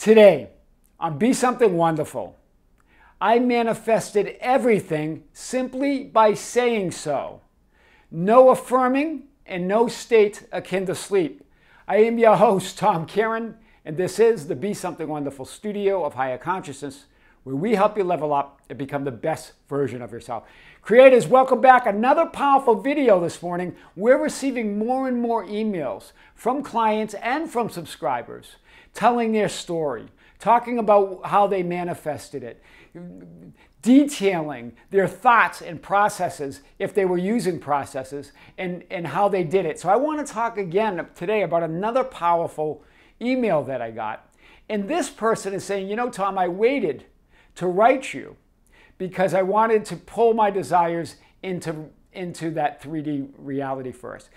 Today, on Be Something Wonderful, I manifested everything simply by saying so. No affirming and no state akin to sleep. I am your host, Tom Kearin, and this is the Be Something Wonderful studio of higher consciousness, where we help you level up and become the best version of yourself. Creators, welcome back. Another powerful video this morning. We're receiving more and more emails from clients and from subscribers telling their story, talking about how they manifested it, detailing their thoughts and processes if they were using processes and, and how they did it. So I want to talk again today about another powerful email that I got. And this person is saying, you know, Tom, I waited to write you because I wanted to pull my desires into, into that 3D reality first.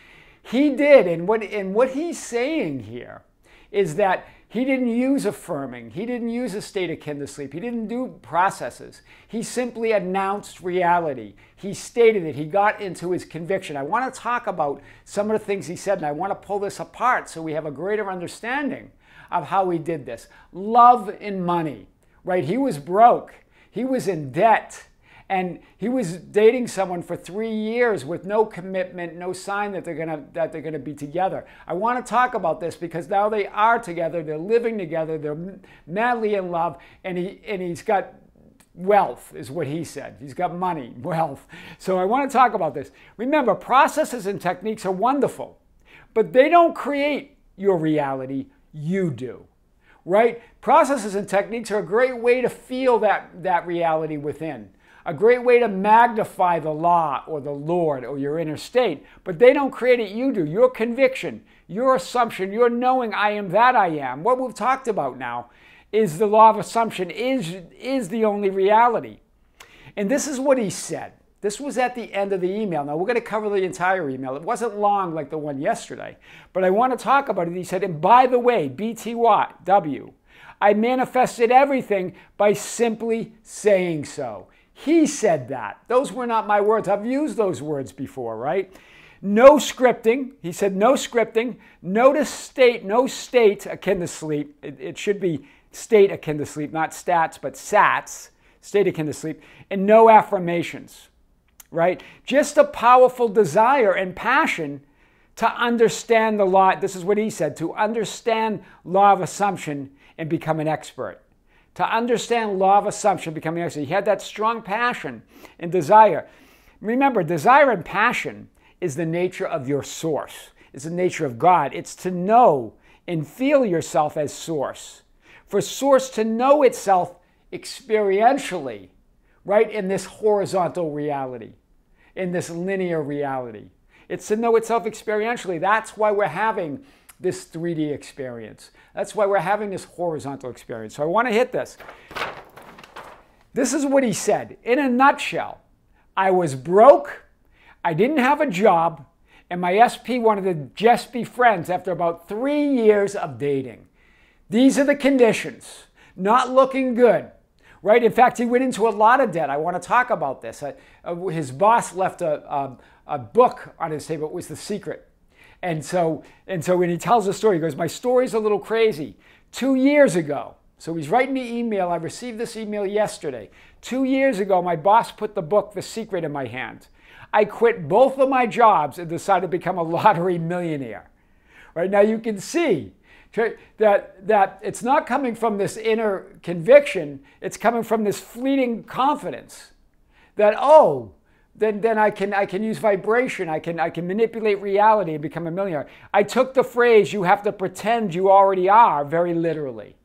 He did, and what, and what he's saying here is that he didn't use affirming. He didn't use a state akin to sleep. He didn't do processes. He simply announced reality. He stated it. He got into his conviction. I want to talk about some of the things he said, and I want to pull this apart so we have a greater understanding of how he did this. Love and money, right? He was broke, he was in debt. And he was dating someone for three years with no commitment, no sign that they're gonna that they're gonna be together. I want to talk about this because now they are together. They're living together. They're madly in love, and he and he's got wealth is what he said. He's got money, wealth. So I want to talk about this. Remember, processes and techniques are wonderful, but they don't create your reality. You do right? Processes and techniques are a great way to feel that, that reality within a great way to magnify the law or the Lord or your inner state. But they don't create it, you do. Your conviction, your assumption, your knowing I am that I am. What we've talked about now is the law of assumption is, is the only reality. And this is what he said. This was at the end of the email. Now, we're going to cover the entire email. It wasn't long like the one yesterday, but I want to talk about it. He said, and by the way, BTW, I manifested everything by simply saying so. He said that. Those were not my words. I've used those words before, right? No scripting. He said no scripting. Notice state, no state akin to sleep. It, it should be state akin to sleep, not stats, but sats, state akin to sleep. And no affirmations, right? Just a powerful desire and passion to understand the law. This is what he said to understand law of assumption and become an expert to understand law of assumption, becoming expert. He had that strong passion and desire. Remember, desire and passion is the nature of your source. It's the nature of God. It's to know and feel yourself as source. For source to know itself experientially, right, in this horizontal reality, in this linear reality. It's to know itself experientially. That's why we're having this 3D experience. That's why we're having this horizontal experience. So I want to hit this. This is what he said. In a nutshell, I was broke, I didn't have a job, and my SP wanted to just be friends after about three years of dating. These are the conditions. Not looking good, right? In fact, he went into a lot of debt. I want to talk about this. Uh, his boss left a, a, a book on his table. It was The Secret. And so, and so when he tells the story, he goes, My story's a little crazy. Two years ago, so he's writing the email. I received this email yesterday. Two years ago, my boss put the book The Secret in my hand. I quit both of my jobs and decided to become a lottery millionaire. Right now, you can see that, that it's not coming from this inner conviction, it's coming from this fleeting confidence that, oh, then, then I, can, I can use vibration. I can, I can manipulate reality and become a millionaire. I took the phrase, you have to pretend you already are, very literally.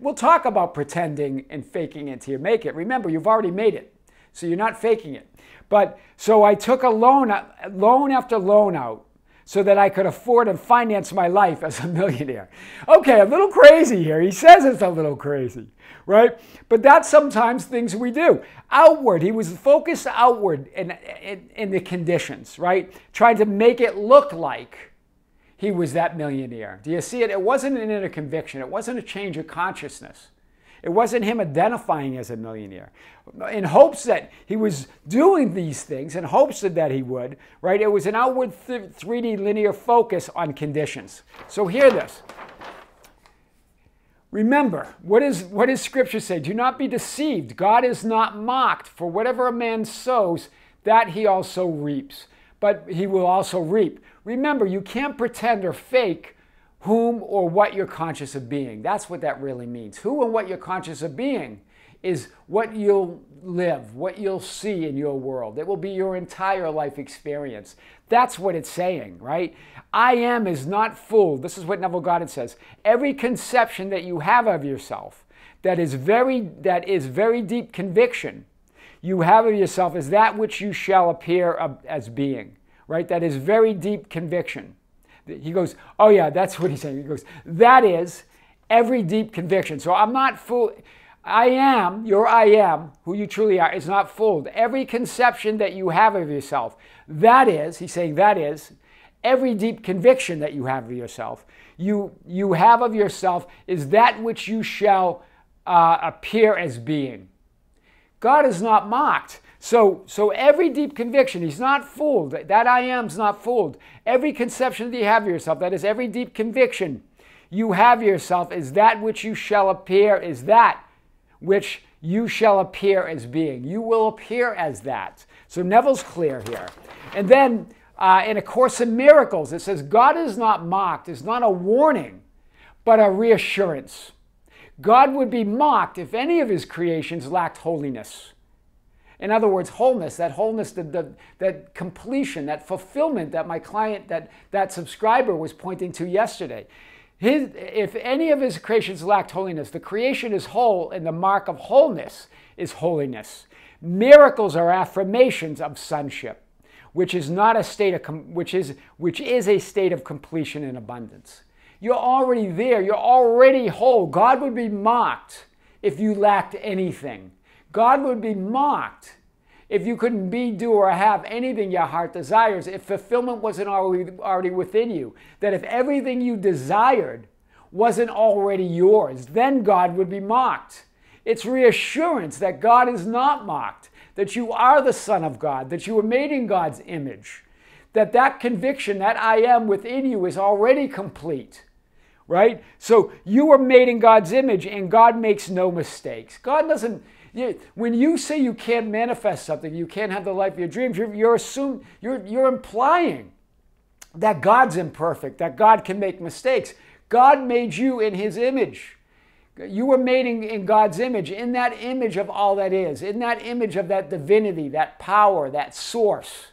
We'll talk about pretending and faking it till you make it. Remember, you've already made it, so you're not faking it. But so I took a loan, loan after loan out so that I could afford and finance my life as a millionaire. Okay, a little crazy here. He says it's a little crazy, right? But that's sometimes things we do. Outward, he was focused outward in, in, in the conditions, right? Trying to make it look like he was that millionaire. Do you see it? It wasn't an inner conviction, it wasn't a change of consciousness. It wasn't him identifying as a millionaire. In hopes that he was doing these things, in hopes that he would, right? It was an outward 3D linear focus on conditions. So hear this. Remember, what, is, what does Scripture say? Do not be deceived. God is not mocked, for whatever a man sows, that he also reaps. But he will also reap. Remember, you can't pretend or fake whom or what you're conscious of being. That's what that really means. Who and what you're conscious of being is what you'll live, what you'll see in your world. It will be your entire life experience. That's what it's saying, right? I am is not fooled. This is what Neville Goddard says. Every conception that you have of yourself that is very that is very deep conviction you have of yourself is that which you shall appear as being, right? That is very deep conviction. He goes, "Oh yeah, that's what he's saying." He goes, "That is every deep conviction." So I'm not fool I am, your I am, who you truly are, is not fooled. Every conception that you have of yourself, that is, he's saying that is, every deep conviction that you have of yourself, you, you have of yourself is that which you shall uh, appear as being. God is not mocked. So, so every deep conviction, he's not fooled. That I am is not fooled. Every conception that you have of yourself, that is every deep conviction you have yourself, is that which you shall appear, is that which you shall appear as being. You will appear as that. So Neville's clear here. And then uh, in A Course in Miracles, it says, God is not mocked, is not a warning, but a reassurance. God would be mocked if any of his creations lacked holiness. In other words, wholeness, that wholeness, that, that, that completion, that fulfillment that my client, that, that subscriber was pointing to yesterday. His, if any of his creations lacked holiness, the creation is whole, and the mark of wholeness is holiness. Miracles are affirmations of sonship, which is not a state of which is which is a state of completion and abundance. You're already there. You're already whole. God would be mocked if you lacked anything. God would be mocked if you couldn't be, do, or have anything your heart desires, if fulfillment wasn't already within you, that if everything you desired wasn't already yours, then God would be mocked. It's reassurance that God is not mocked, that you are the Son of God, that you were made in God's image, that that conviction, that I am within you, is already complete. Right? So you were made in God's image, and God makes no mistakes. God doesn't you, when you say you can't manifest something, you can't have the life of your dreams, you're, you're, assume, you're, you're implying that God's imperfect, that God can make mistakes. God made you in His image. You were made in, in, God's image, in that image of all that is, in that image of that divinity, that power, that source.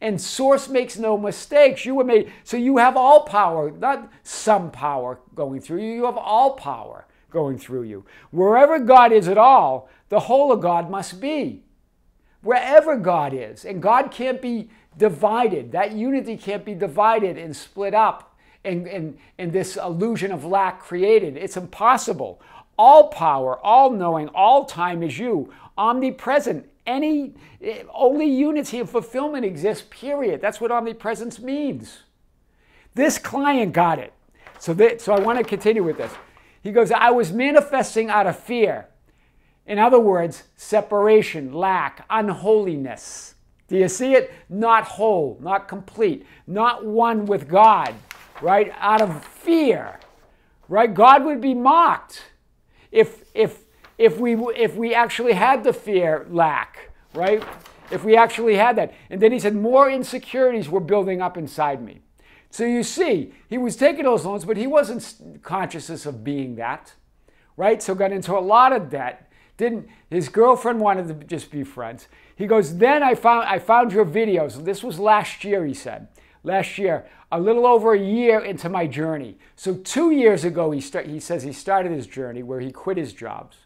And source makes no mistakes. You were made, so you have all power, not some power going through you, you have all power going through you. Wherever God is at all, the whole of God must be. Wherever God is, and God can't be divided, that unity can't be divided and split up and, in, in this illusion of lack created. It's impossible. All power, all knowing, all time is you, omnipresent. Any only unity and fulfillment exists, period. That's what omnipresence means. This client got it. So, that, so I want to continue with this. He goes, I was manifesting out of fear. In other words, separation, lack, unholiness. Do you see it? Not whole, not complete, not one with God, right? Out of fear, right? God would be mocked if, if, if, we, if we actually had the fear lack, right? If we actually had that. And then he said, more insecurities were building up inside me. So you see, he was taking those loans, but he wasn't conscious of being that, right? So got into a lot of debt. Didn't his girlfriend wanted to just be friends? He goes, then I found I found your videos. This was last year, he said. Last year, a little over a year into my journey. So two years ago, he start, he says he started his journey where he quit his jobs,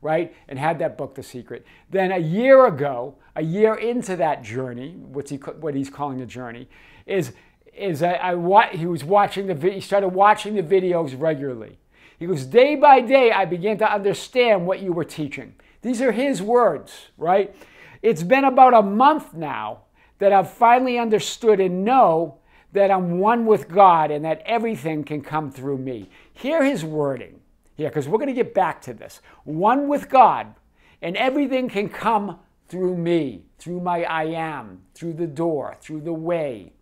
right, and had that book, The Secret. Then a year ago, a year into that journey, what's he what he's calling the journey, is is I, I he was watching the he started watching the videos regularly. He goes day by day I began to understand what you were teaching. These are his words, right? It's been about a month now that I've finally understood and know that I'm one with God and that everything can come through me. Hear his wording here, because we're going to get back to this. One with God, and everything can come through me, through my I am, through the door, through the way,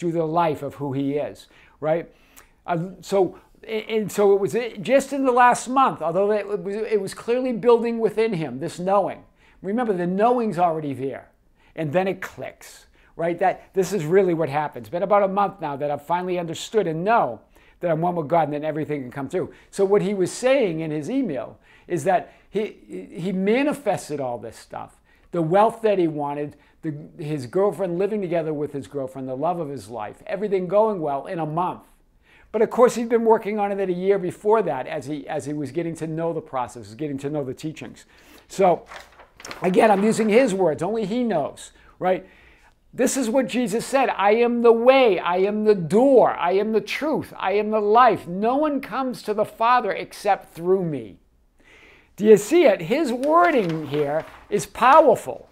through the life of who he is, right? Uh, so and so it was just in the last month, although it was, it was clearly building within him, this knowing. Remember, the knowing's already there. And then it clicks, right? That this is really what happens. Been about a month now that I've finally understood and know that I'm one with God and then everything can come through. So what he was saying in his email is that he he manifested all this stuff. The wealth that he wanted, the, his girlfriend living together with his girlfriend, the love of his life, everything going well in a month. But of course, he'd been working on it a year before that as he, as he was getting to know the process, getting to know the teachings. So, again, I'm using his words, only he knows, right? This is what Jesus said I am the way, I am the door, I am the truth, I am the life. No one comes to the Father except through me. Do you see it? His wording here is powerful.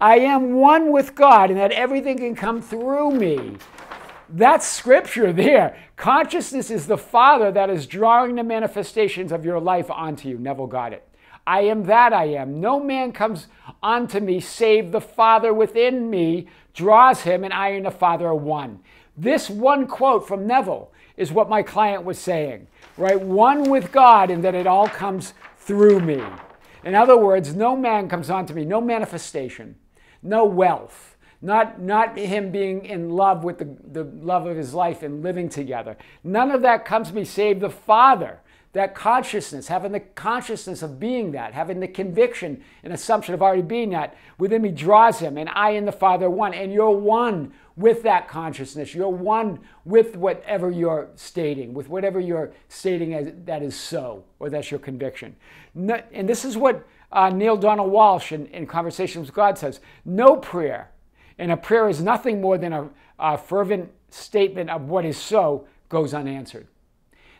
I am one with God and that everything can come through me. That's scripture there. Consciousness is the Father that is drawing the manifestations of your life onto you. Neville got it. I am that I am. No man comes unto me save the Father within me draws him, and I and the Father are one. This one quote from Neville is what my client was saying, right? One with God, and that it all comes through me. In other words, no man comes onto me, no manifestation, no wealth not, not him being in love with the, the love of his life and living together. None of that comes to me save the Father. That consciousness, having the consciousness of being that, having the conviction and assumption of already being that within me draws him, and I and the Father one. And you're one with that consciousness. You're one with whatever you're stating, with whatever you're stating as that is so, or that's your conviction. And this is what uh, Neale Donald Walsch in, in Conversations with God says no prayer and a prayer is nothing more than a, a fervent statement of what is so goes unanswered.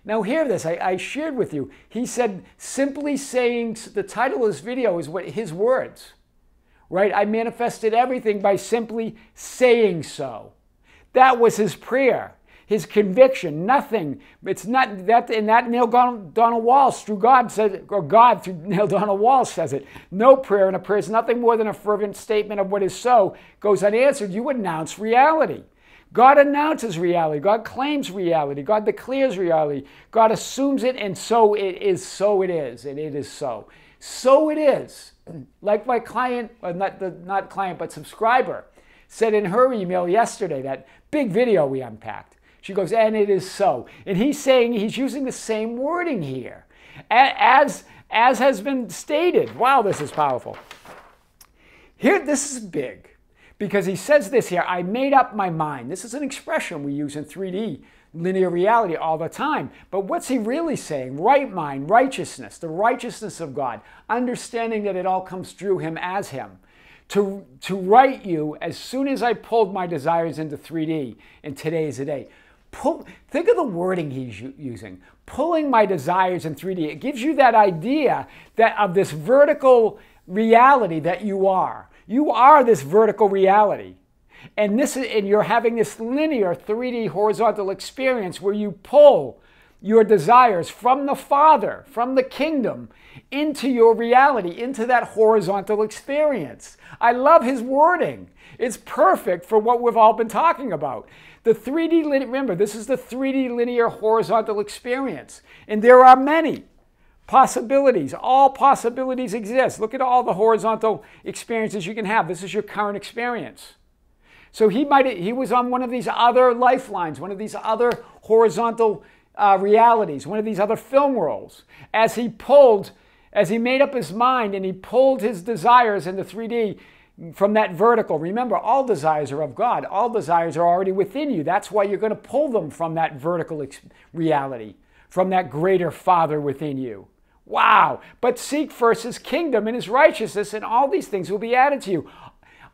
Now, hear this. I, I, shared with you. He said, simply saying the title of this video is what his words, right? I manifested everything by simply saying so. That was his prayer his conviction, nothing. It's not that, and that Neale Donald Walsch through God says, or God through Neale Donald Walsch says it. No prayer, and a prayer is nothing more than a fervent statement of what is so, goes unanswered. You announce reality. God announces reality. God claims reality. God declares reality. God assumes it, and so it is. So it is, and it is so. So it is. Like my client, not the not client, but subscriber, said in her email yesterday. That big video we unpacked. She goes, and it is so. And he's saying he's using the same wording here as, as has been stated. Wow, this is powerful. Here, this is big because he says this here I made up my mind. This is an expression we use in 3D linear reality all the time. But what's he really saying? Right mind, righteousness, the righteousness of God, understanding that it all comes through him as him. To, to write you as soon as I pulled my desires into 3D, and today is the day. Pull, think of the wording he's using. Pulling my desires in 3D. It gives you that idea that of this vertical reality that you are. You are this vertical reality. And this and you're having this linear 3D horizontal experience where you pull your desires from the Father, from the kingdom, into your reality, into that horizontal experience. I love his wording. It's perfect for what we've all been talking about. The 3D, remember, this is the 3D linear horizontal experience. And there are many possibilities. All possibilities exist. Look at all the horizontal experiences you can have. This is your current experience. So he might he was on one of these other lifelines, one of these other horizontal uh, realities, one of these other film rolls. As he pulled, as he made up his mind and he pulled his desires into 3D, from that vertical. Remember, all desires are of God. All desires are already within you. That's why you're going to pull them from that vertical reality, from that greater Father within you. Wow. But seek first his kingdom and his righteousness, and all these things will be added to you.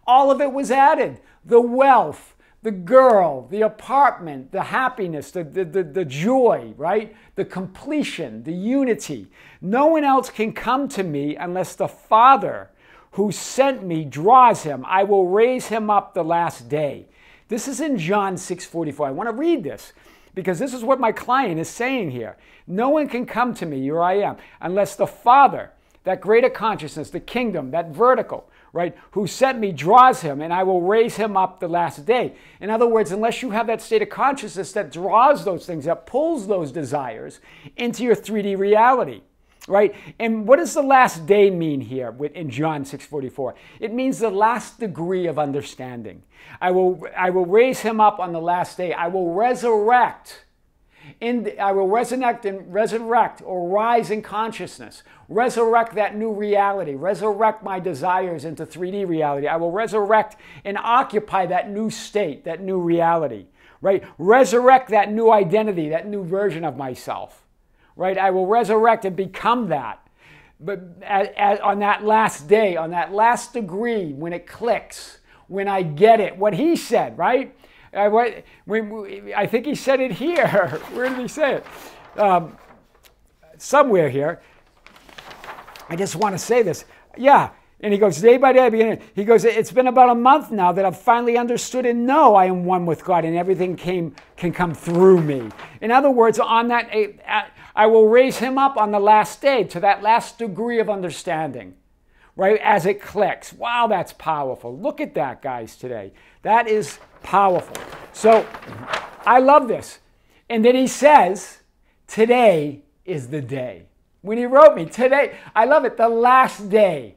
All of it was added the wealth, the girl, the apartment, the happiness, the, the, the, the, joy, right? The completion, the unity. No one else can come to me unless the Father who sent me draws him. I will raise him up the last day. This is in John 6:44. I want to read this because this is what my client is saying here. No one can come to me, here I am, unless the Father, that greater consciousness, the kingdom, that vertical, right, who sent me draws him, and I will raise him up the last day. In other words, unless you have that state of consciousness that draws those things, that pulls those desires into your 3D reality, right? And what does the last day mean here in John 6:44? It means the last degree of understanding. I will, I will raise him up on the last day. I will resurrect in the, I will resurrect and resurrect or rise in consciousness, resurrect that new reality, resurrect my desires into 3D reality. I will resurrect and occupy that new state, that new reality, right? Resurrect that new identity, that new version of myself, right? I will resurrect and become that. But at, at, on that last day, on that last degree, when it clicks, when I get it, what he said, right? I, what, I think he said it here. Where did he say it? Um, somewhere here. I just want to say this. Yeah. And he goes, day by day, he goes, it's been about a month now that I've finally understood and know I am one with God and everything came, can come through me. In other words, on that, I will raise him up on the last day to that last degree of understanding, right? As it clicks. Wow, that's powerful. Look at that, guys, today. That is Powerful. So I love this. And then he says, Today is the day. When he wrote me, today, I love it, the last day.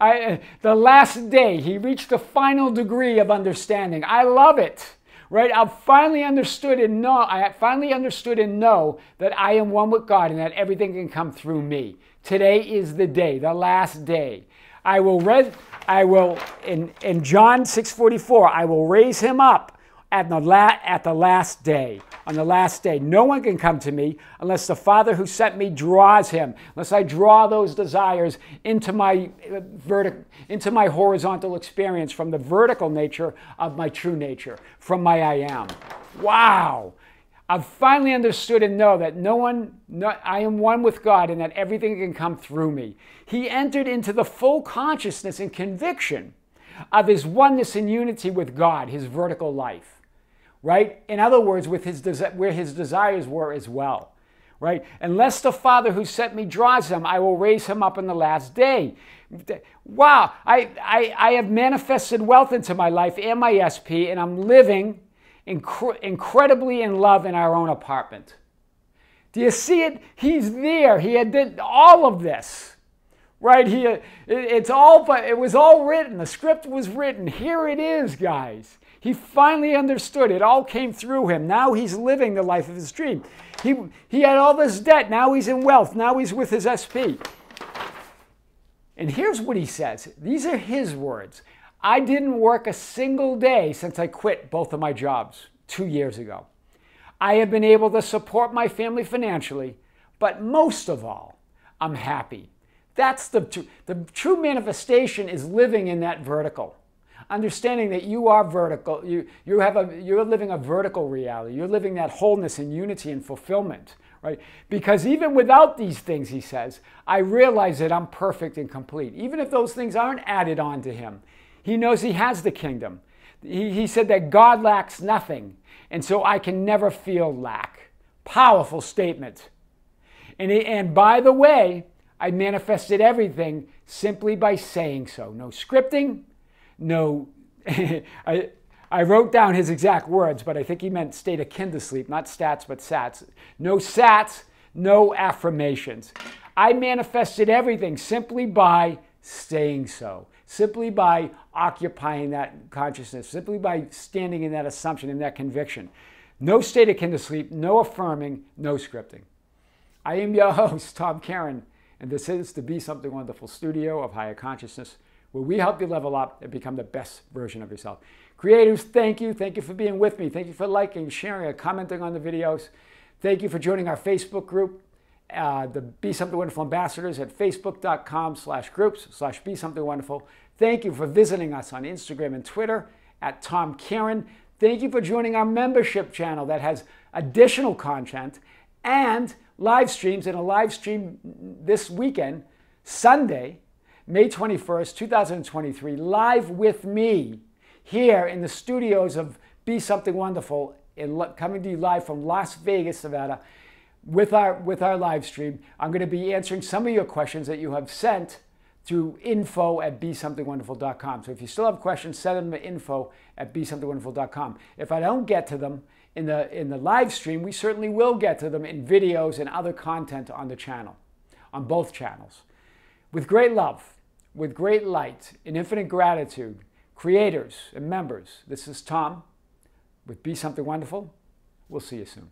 I, the last day, he reached the final degree of understanding. I love it right? I've finally understood and know, I finally understood and know that I am one with God and that everything can come through me. Today is the day, the last day. I will read, I will in, in John 6:44, I will raise him up at the, la- at the last day. On the last day, no one can come to me unless the Father who sent me draws him, unless I draw those desires into my uh, vertical, into my horizontal experience from the vertical nature of my true nature, from my I am. Wow! I've finally understood and know that no one, no, I am one with God and that everything can come through me. He entered into the full consciousness and conviction of his oneness and unity with God, his vertical life, right? In other words, with his where his desires were as well, right? Unless the Father who sent me draws him, I will raise him up in the last day. Wow, I, I, I have manifested wealth into my life and my SP, and I'm living incre- incredibly in love in our own apartment. Do you see it? He's there. He had did all of this. Right? He it, it's all but it was all written. The script was written. Here it is, guys. He finally understood. It all came through him. Now he's living the life of his dream. He, he had all this debt. Now he's in wealth. Now he's with his SP. And here's what he says these are his words. I didn't work a single day since I quit both of my jobs two years ago. I have been able to support my family financially, but most of all, I'm happy. That's the, the true manifestation is living in that vertical. Understanding that you are vertical, you, you have a, you're living a vertical reality. You're living that wholeness and unity and fulfillment, right? Because even without these things, he says, I realize that I'm perfect and complete. Even if those things aren't added on to him, he knows he has the kingdom. He, he said that God lacks nothing, and so I can never feel lack. Powerful statement. And, he, and by the way, I manifested everything simply by saying so. No scripting, no. I, I wrote down his exact words, but I think he meant state akin to sleep, not stats, but sats. No sats, no affirmations. I manifested everything simply by saying so simply by occupying that consciousness, simply by standing in that assumption, in that conviction. No state akin to sleep, no affirming, no scripting. I am your host, Tom Kearin, and this is the Be Something Wonderful studio of higher consciousness, where we help you level up and become the best version of yourself. Creators, thank you. Thank you for being with me. Thank you for liking, sharing, and commenting on the videos. Thank you for joining our Facebook group uh, the Be Something Wonderful ambassadors at facebook.com slash groups slash Be Something Wonderful. Thank you for visiting us on Instagram and Twitter at Tom Kearin. Thank you for joining our membership channel that has additional content and live streams and a live stream this weekend, Sunday, May 21st, 2023, live with me here in the studios of Be Something Wonderful, in, coming to you live from Las Vegas, Nevada with our with our live stream. I'm going to be answering some of your questions that you have sent to info at besomethingwonderful.com. So if you still have questions, send them to info at besomethingwonderful.com. If I don't get to them in the, in the live stream, we certainly will get to them in videos and other content on the channel, on both channels. With great love, with great light, and infinite gratitude, creators and members, this is Tom with Be Something Wonderful. We'll see you soon.